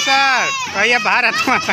Sir. कहिए भारत माता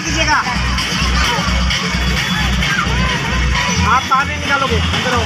हटा दीजिएगा। आप बाहर नहीं निकालोगे अंदर हो